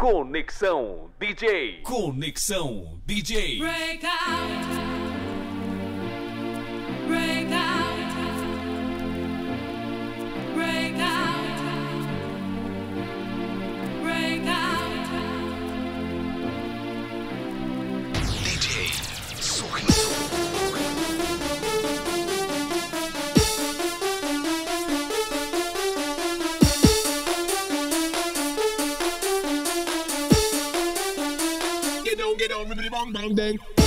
Conexão DJ. Conexão DJ. Breakout. bang bang bang.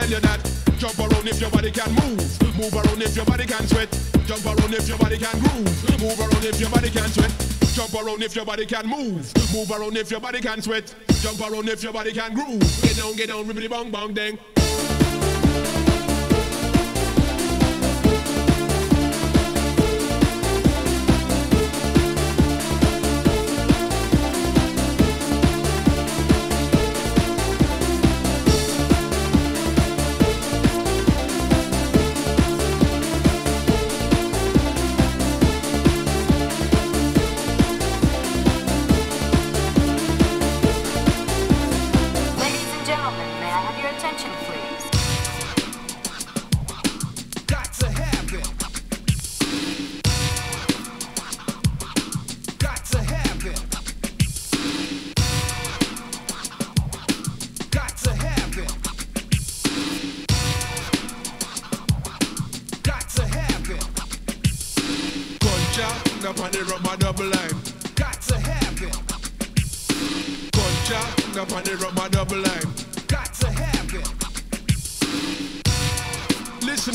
tell you that. Jump around if your body can move. Move around if your body can sweat. Jump around if your body can groove. Move around if your body can sweat. Jump around if your body can move. Move around if your body can sweat. Jump around if your body can groove. Get down, get down, ribbity bong bong dang.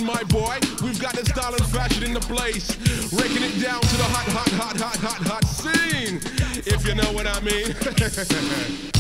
my boy. We've got this style and fashion in the place. Breaking it down to the hot, hot, hot, hot, hot, hot scene. If you know what I mean.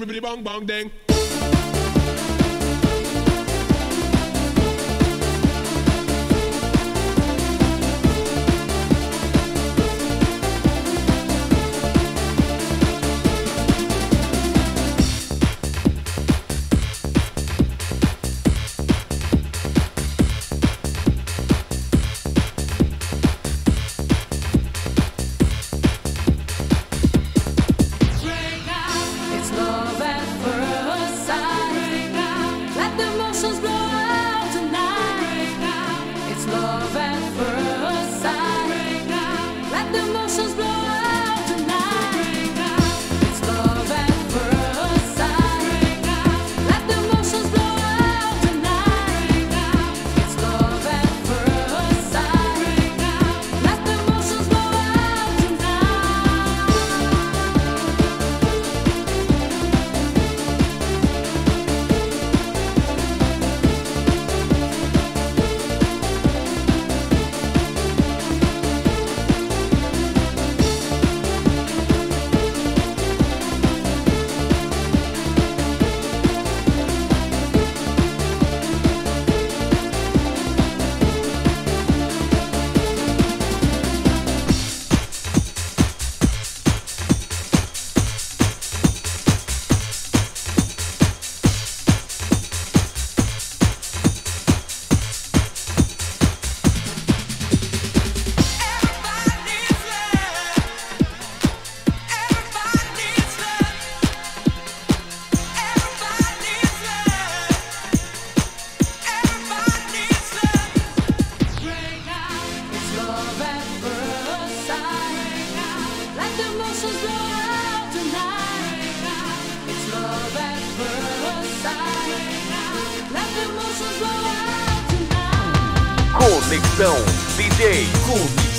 ribbity bong bong ding. Conexão DJ Clube.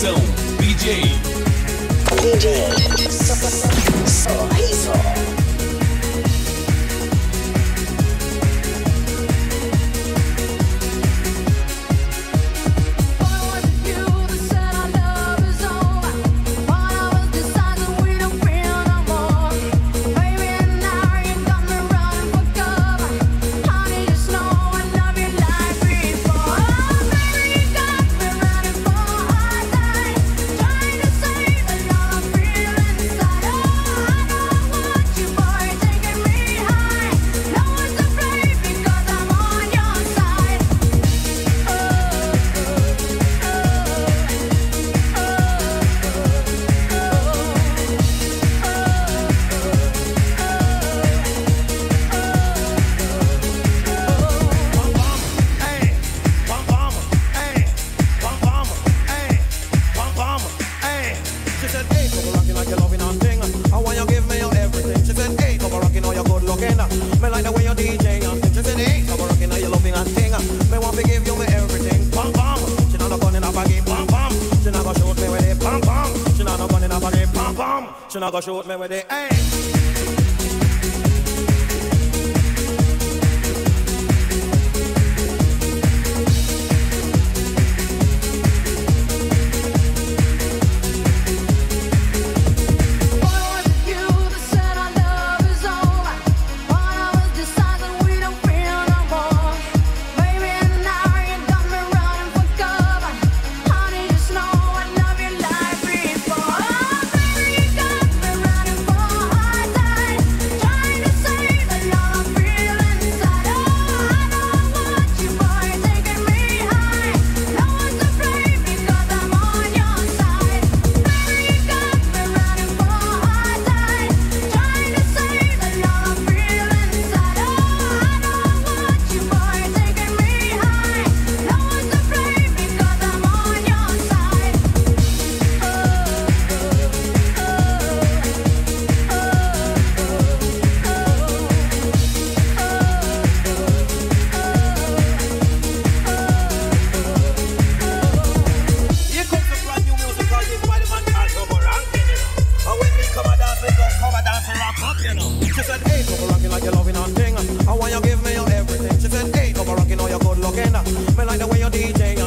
Produção, DJ memory pop up, you know. She said, hey, come rocking like you're loving on thing. I want you give me your everything. She said, hey, come rocking all your good looking. Me like the way you DJ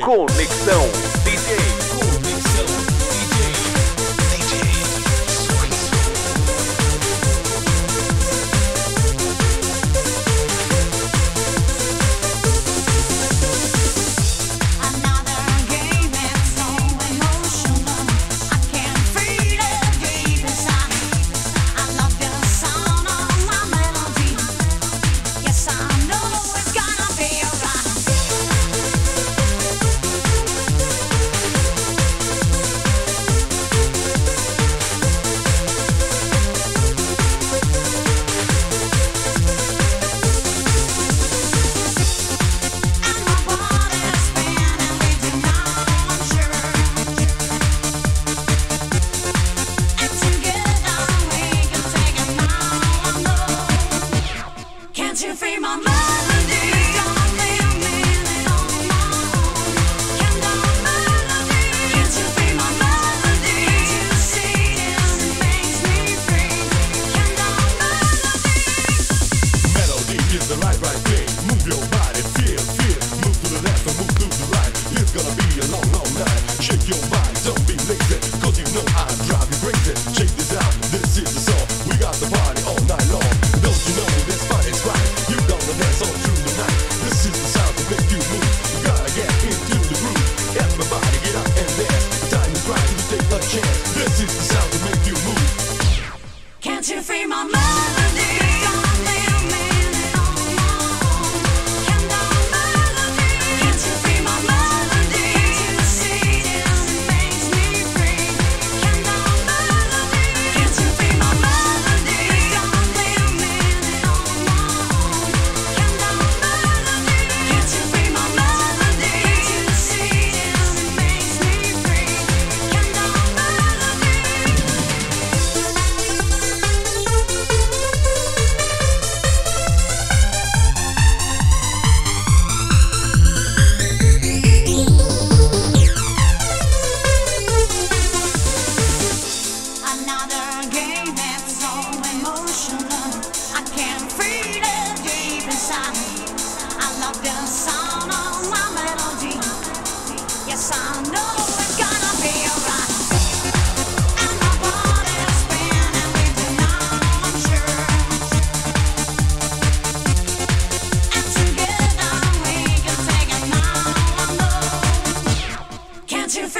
Conexão DJ.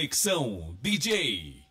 Conexão DJ.